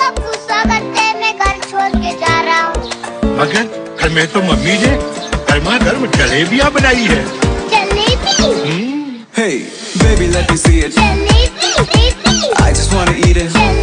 सब गुस्सा करते मैं घर छोड़ के जा रहा हूँ मगर घर में तो मम्मी ने गर्मा गर्म जलेबियाँ बनाई है jalebi Hey, baby, let me see it. Jalebi, jalebi. I just wanna eat it. Jalebi.